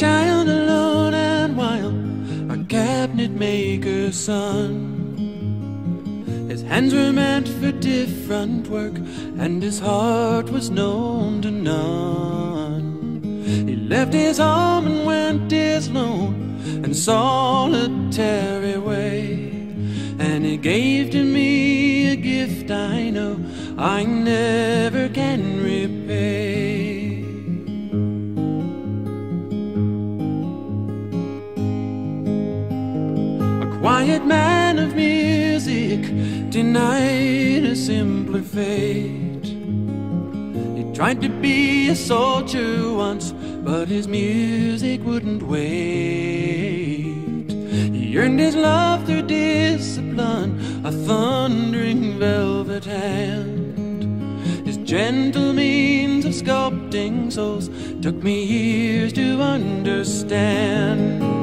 child alone and wild, a cabinet maker's son. His hands were meant for different work, and his heart was known to none. He left his home and went his lone and solitary way, and he gave to me a gift I know I never can quiet man of music denied a simpler fate. He tried to be a soldier once, but his music wouldn't wait. He earned his love through discipline, a thundering velvet hand. His gentle means of sculpting souls took me years to understand.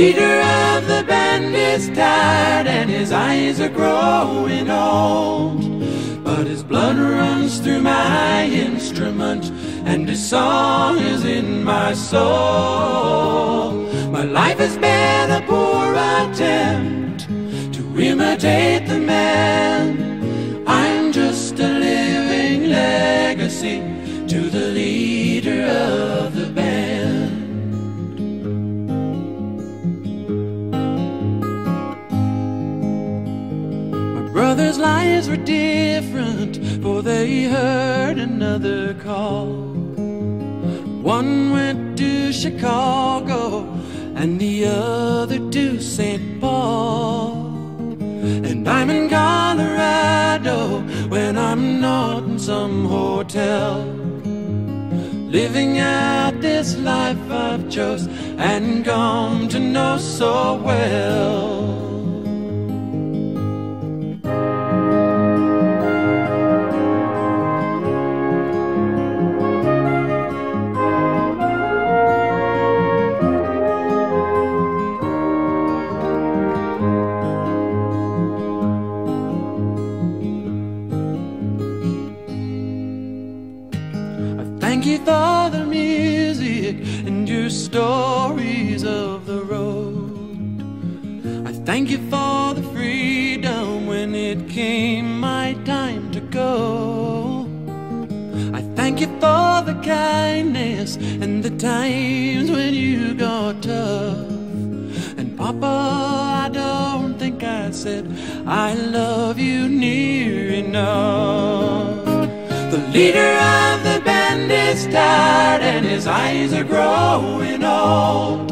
The leader of the band is tired and his eyes are growing old. But his blood runs through my instrument and his song is in my soul. My life has been a poor attempt to imitate the man. I'm just a living legacy to the leader of My brothers' lives were different, for they heard another call. One went to Chicago, and the other to St. Paul. And I'm in Colorado when I'm not in some hotel. Living out this life I've chose and come to know so well. Thank you for the music and your stories of the road. I thank you for the freedom when it came my time to go. I thank you for the kindness and the times when you got tough. And Papa, I don't think I said I love you near enough. The leader tired and his eyes are growing old.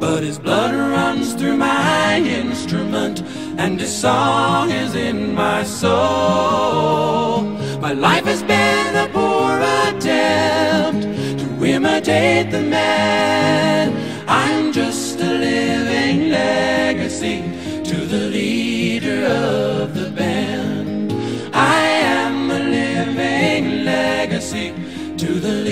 But his blood runs through my instrument and his song is in my soul. My life has been a poor attempt to imitate the man. I'm just a living legacy to the leader of the band. I am a living legacy to the